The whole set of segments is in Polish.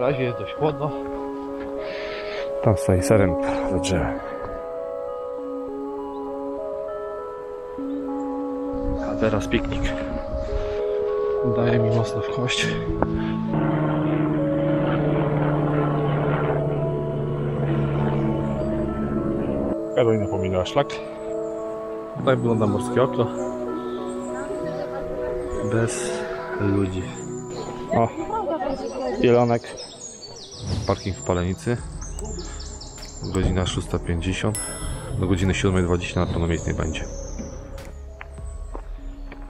razie jest dość chłodno. Tam stoi sarenka za drzewem. A teraz piknik. Daje mi mocno w kość. Karolina pominęła szlak. Tak wygląda morskie oko. Bez ludzi. O, Jelonek. Parking w Palenicy. Godzina 6.50. Do godziny 7.20 na pewno miejsc nie będzie.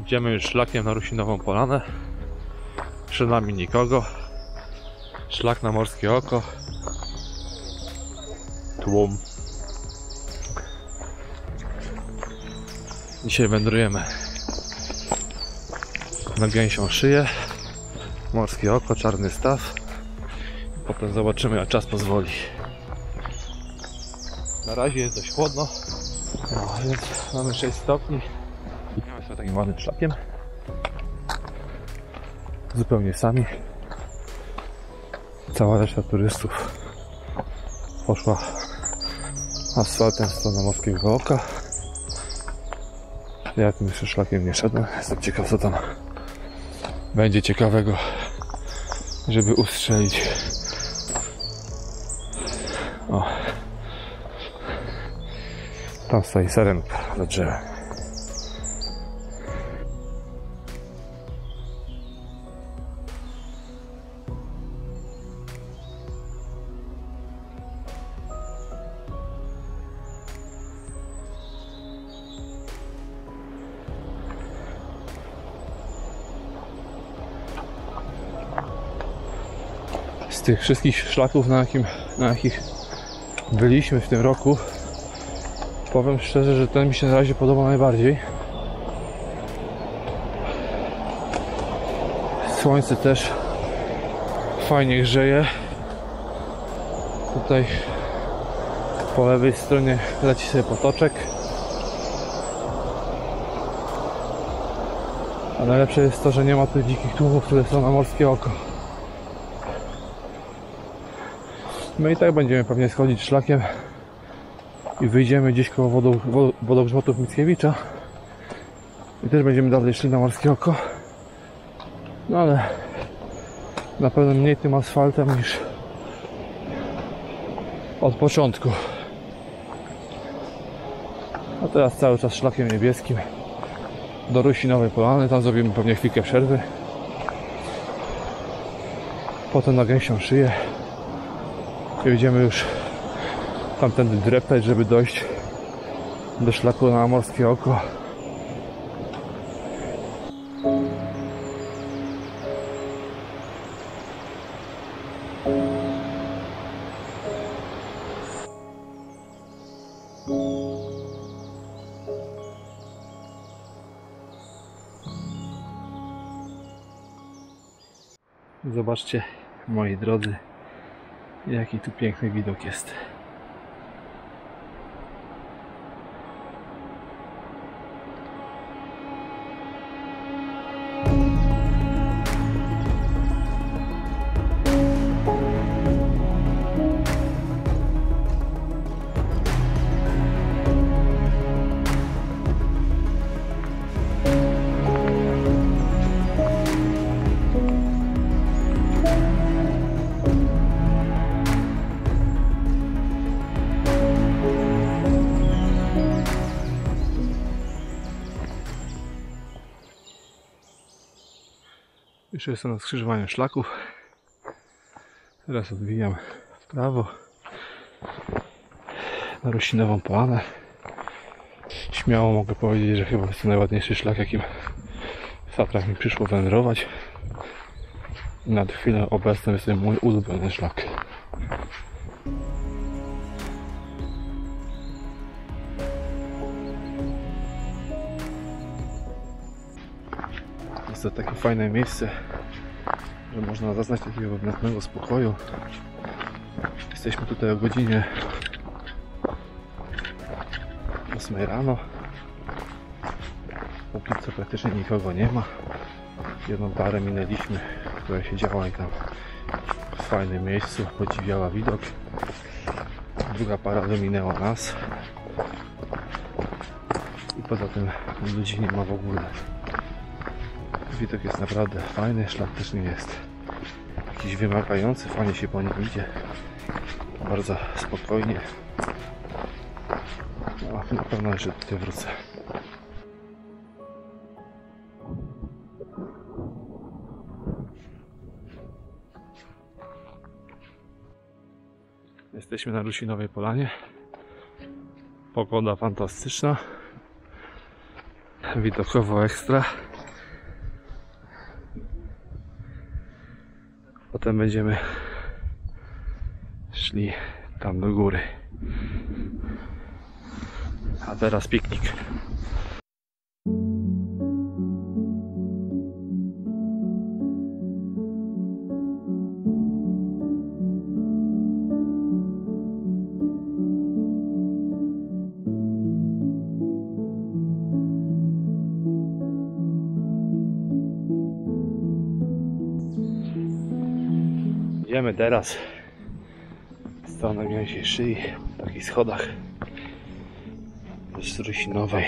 Idziemy już szlakiem na Rusinową Polanę. Przed nami nikogo. Szlak na Morskie Oko. Tłum. Dzisiaj wędrujemy na gęsią szyję. Morskie Oko, Czarny Staw. Potem zobaczymy jak czas pozwoli. Na razie jest dość chłodno. No, więc mamy 6 stopni. Idziemy sobie takim ładnym szlakiem. Zupełnie sami. Cała reszta turystów poszła asfaltem w stronę Morskiego Oka. Ja tym jeszcze szlakiem nie szedłem. Jestem ciekaw co tam będzie ciekawego, żeby ustrzelić. Tam stoi sarenka za drzewem. Z tych wszystkich szlaków, na, jakim, na jakich byliśmy w tym roku, powiem szczerze, że ten mi się na razie podoba najbardziej. Słońce też fajnie grzeje. Tutaj po lewej stronie leci sobie potoczek. A najlepsze jest to, że nie ma tu dzikich tłumów, które są na morskie oko. My i tak będziemy pewnie schodzić szlakiem i wyjdziemy gdzieś koło wodą, wo- wodogrzmotów Mickiewicza. I też będziemy dalej szli na Morskie Oko. No ale na pewno mniej tym asfaltem niż od początku. A teraz cały czas szlakiem niebieskim do Rusinowej Polany, tam zrobimy pewnie chwilkę przerwy. Potem na gęsią szyję. I będziemy już tamtędy dreptać, żeby dojść do szlaku na Morskie Oko. Zobaczcie, moi drodzy, jaki tu piękny widok jest. Już jestem na skrzyżowaniu szlaków. Teraz odbijam w prawo na Rusinową Polanę. Śmiało mogę powiedzieć, że chyba jest to najładniejszy szlak, jakim w Tatrach mi przyszło wędrować. Na chwilę obecną jest to mój ulubiony szlak. Jest to takie fajne miejsce, że można zaznać takiego wewnętrznego spokoju. Jesteśmy tutaj o godzinie 8 rano. Póki co praktycznie nikogo nie ma. Jedną parę minęliśmy, która siedziała i tam fajnym miejscu, podziwiała widok. Druga para wyminęła nas. I poza tym ludzi nie ma w ogóle. Widok jest naprawdę fajny, szlak też nie jest jakiś wymagający, fajnie się po nim idzie. Bardzo spokojnie. No, na pewno jeszcze tutaj wrócę. Jesteśmy na Rusinowej Polanie. Pogoda fantastyczna. Widokowo ekstra. Potem będziemy szli tam do góry. A teraz piknik. Idziemy teraz w stronę gęsiej szyi, po takich schodach z Rusinowej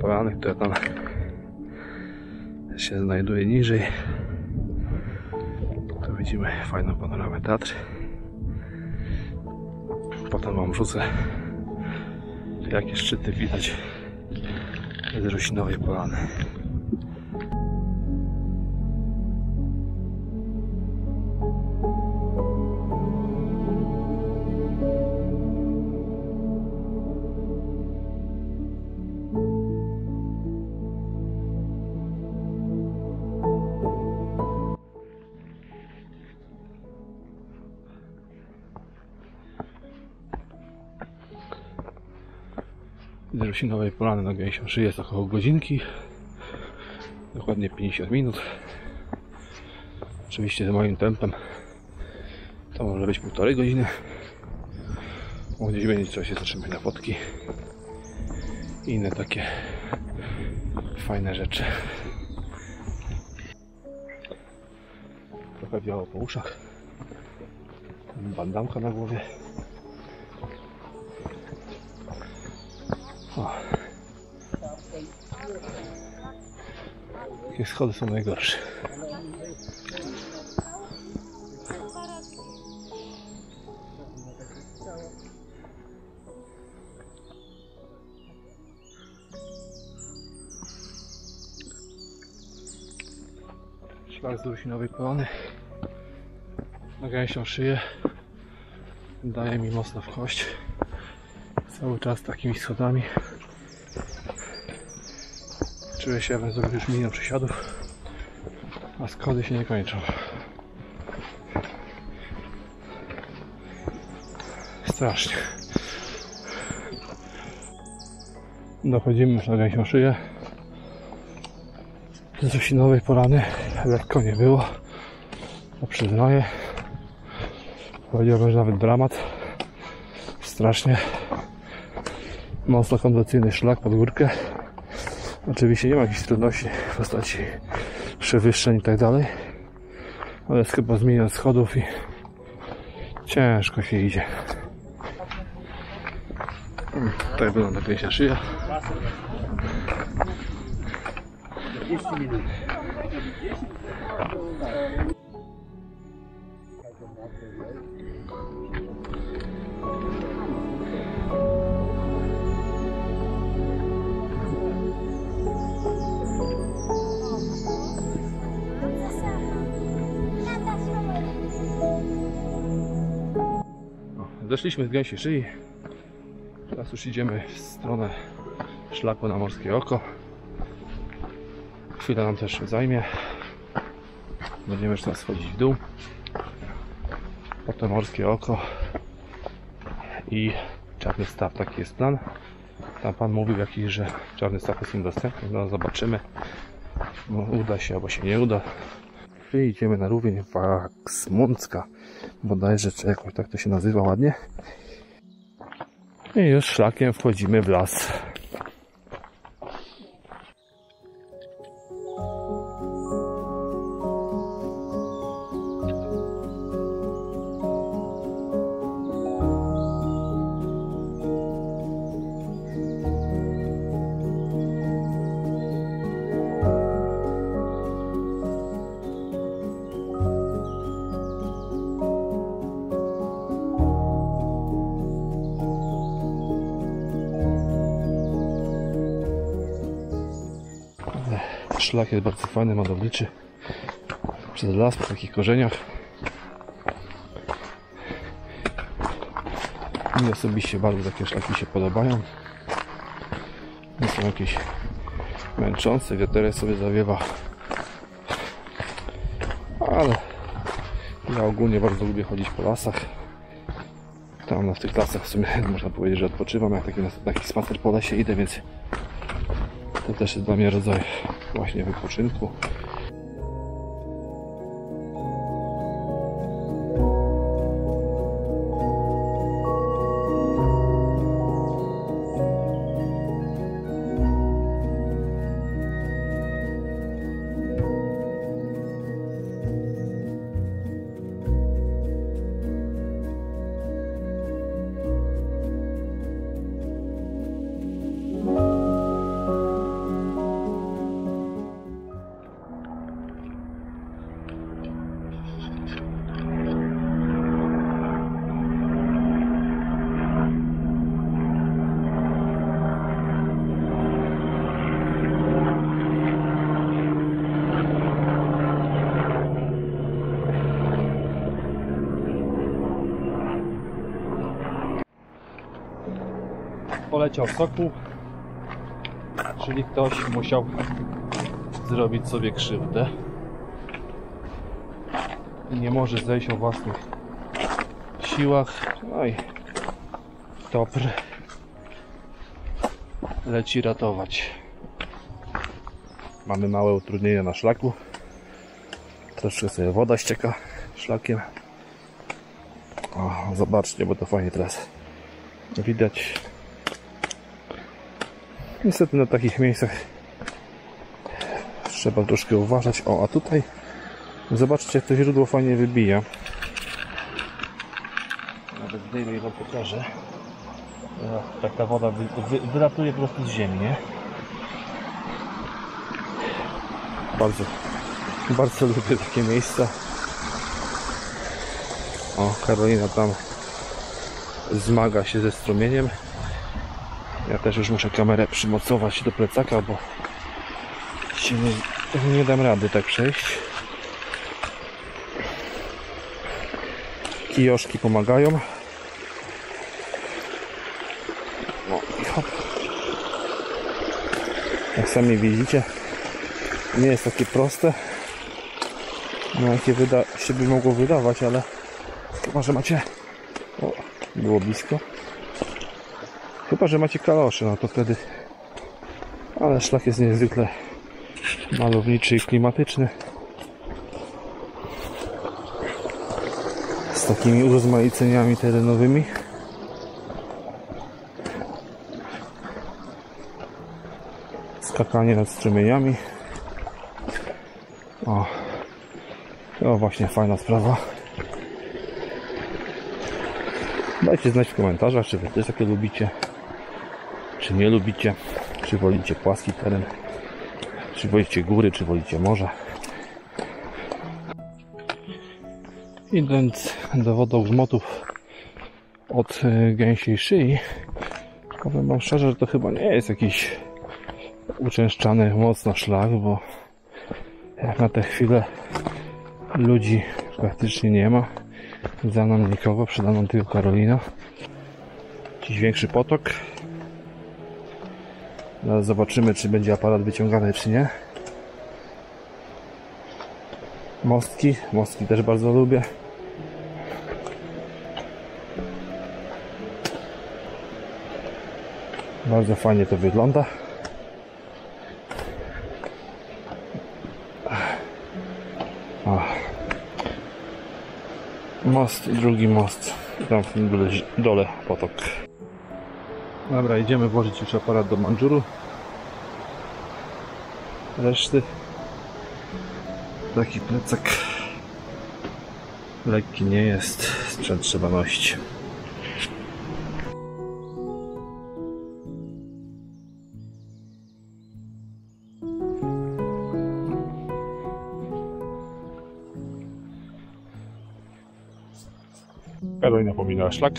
polany, która tam się znajduje niżej. Tu widzimy fajną panoramę Tatry. Potem Wam wrzucę jakie szczyty widać z Rusinowej Polany. Z Rusinowej Polany na Gęsią Szyję jest około godzinki. Dokładnie 50 minut. Oczywiście z moim tempem to może być półtorej godziny. Bo gdzieś będzie trzeba się zatrzymać na fotki. I inne takie fajne rzeczy. Trochę biało po uszach. Bandamka na głowie. Takie schody są najgorsze. Szlak z Rusinowej Polany na gęsią szyję daje mi mocno w kość. Cały czas takimi schodami czuję się jakbym zrobił już milion przysiadów a schody się nie kończą. Strasznie. Dochodzimy już na gęsią szyję. Z Rusinowej Polany lekko nie było to przyznaję. Powiedziałbym, że nawet dramat. Strasznie. Mocno kondycyjny szlak pod górkę oczywiście nie ma jakichś trudności w postaci przewyższeń i tak dalej ale jest chyba zmienion schodów i ciężko się idzie Mm, tak wygląda gęsia szyja 40 minut. Zeszliśmy z gęsiej szyi. Teraz już idziemy w stronę szlaku na Morskie Oko. Chwilę nam też zajmie. Będziemy już teraz schodzić w dół. Potem Morskie Oko i Czarny Staw. Taki jest plan. Tam pan mówił jakiś, że Czarny Staw jest niedostępny. No zobaczymy. Uda się albo się nie uda. Idziemy na rówień Waksmuncka. Bodajże, czy jakoś tak to się nazywa ładnie. I już szlakiem wchodzimy w las. Szlak jest bardzo fajny, malowniczy. Przez las, po takich korzeniach. Mi osobiście bardzo takie szlaki się podobają. Nie są jakieś męczące, wiaterek sobie zawiewa. Ale ja ogólnie bardzo lubię chodzić po lasach. Tam w tych lasach w sumie można powiedzieć, że odpoczywam, jak taki, na taki spacer po lesie idę, więc to też jest dla mnie rodzaj właśnie wypoczynku. Poleciał soku, czyli ktoś musiał zrobić sobie krzywdę. Nie może zejść o własnych siłach. No i topr leci ratować. Mamy małe utrudnienia na szlaku. Troszkę sobie woda ścieka szlakiem. O, zobaczcie, bo to fajnie teraz widać. Niestety na takich miejscach trzeba troszkę uważać. O, a tutaj zobaczcie, jak to źródło fajnie wybija. Nawet zdejmę i wam pokażę. O, Tak ta woda wy, wy, po prostu z ziemi, nie? Bardzo, bardzo lubię takie miejsca. O, Karolina tam zmaga się ze strumieniem. Ja też już muszę kamerę przymocować do plecaka, bo się nie, nie dam rady tak przejść. Kijoszki pomagają. No i hop. Jak sami widzicie, nie jest takie proste. No jakie wyda się by mogło wydawać, ale chyba, że macie... O, było blisko. Chyba, że macie kalosze, no to wtedy... Ale szlak jest niezwykle malowniczy i klimatyczny. Z takimi urozmaiceniami terenowymi. Skakanie nad strumieniami. O, to właśnie fajna sprawa. Dajcie znać w komentarzach, czy wy też takie lubicie, czy nie lubicie, czy wolicie płaski teren, czy wolicie góry, czy wolicie morze. Idąc do wodogrzmotów od y, gęsiej szyi, powiem wam szczerze, że to chyba nie jest jakiś uczęszczany mocno szlak, bo jak na tę chwilę ludzi praktycznie nie ma. Za nam nikogo, przede mną tylko Karolina. Jakiś większy potok. Zaraz zobaczymy, czy będzie aparat wyciągany, czy nie. Mostki. Mostki też bardzo lubię. Bardzo fajnie to wygląda. O. Most i drugi most. Tam w dole, dole potok. Dobra, idziemy włożyć już aparat do mandżuru. Reszty. Taki plecak. Lekki nie jest. Sprzęt trzeba nosić. Karolina pominęła szlak.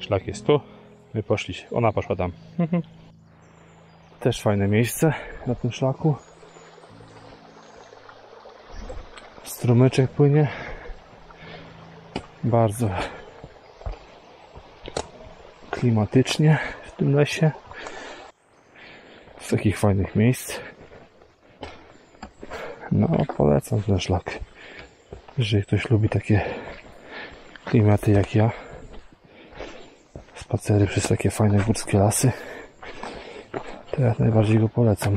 Szlak jest tu. My poszli, ona poszła tam. Mhm. Też fajne miejsce na tym szlaku. Strumyczek płynie. Bardzo klimatycznie w tym lesie. Z takich fajnych miejsc. No, polecam ten szlak. Jeżeli ktoś lubi takie klimaty jak ja. Spacery przez takie fajne górskie lasy. To jak najbardziej go polecam.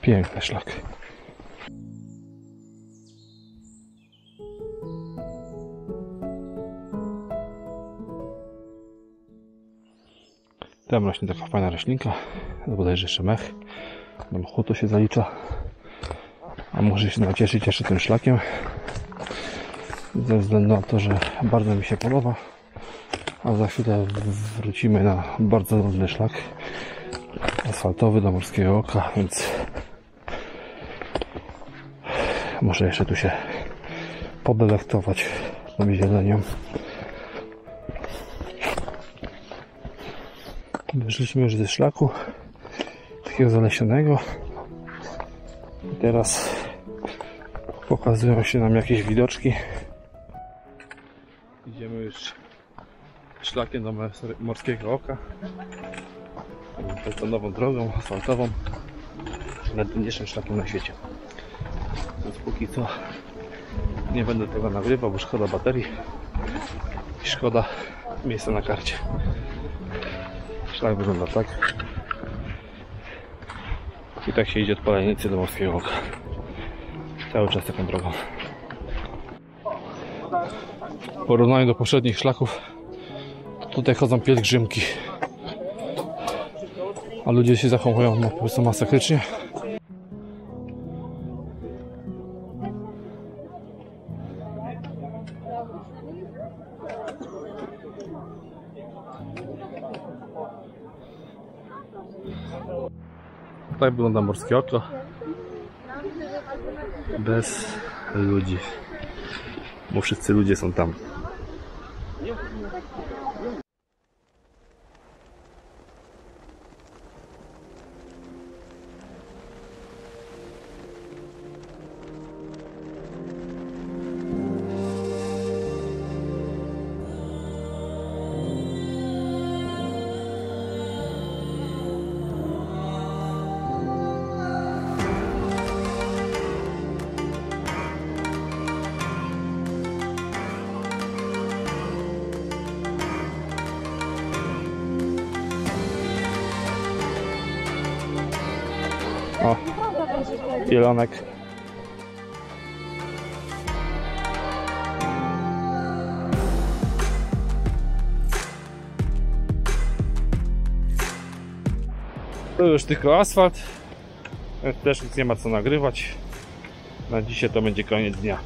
Piękny szlak. Tam rośnie taka fajna roślinka. Bodajże jeszcze mech. Mchu to się zalicza. A może się nacieszyć jeszcze tym szlakiem. Ze względu na to, że bardzo mi się podoba. A za chwilę wrócimy na bardzo nudny szlak asfaltowy do Morskiego Oka, więc muszę jeszcze tu się podelektować tą zielenią. Wyszliśmy już ze szlaku takiego zalesionego i teraz pokazują się nam jakieś widoczki. Idziemy już szlakiem do Mors- Morskiego Oka. To nową drogą asfaltową. Najdłuższym szlakiem na świecie. Więc póki co nie będę tego nagrywał, bo szkoda baterii i szkoda miejsca na karcie. Szlak wygląda tak. I tak się idzie od Palenicy do Morskiego Oka. Cały czas taką drogą. W porównaniu do poprzednich szlaków tutaj chodzą pielgrzymki. A ludzie się zachowują no, po prostu masakrycznie. Tak wygląda morskie oko. Bez ludzi. Bo wszyscy ludzie są tam. Jelonek. To już tylko asfalt. Też nic nie ma co nagrywać. Na dzisiaj to będzie koniec dnia.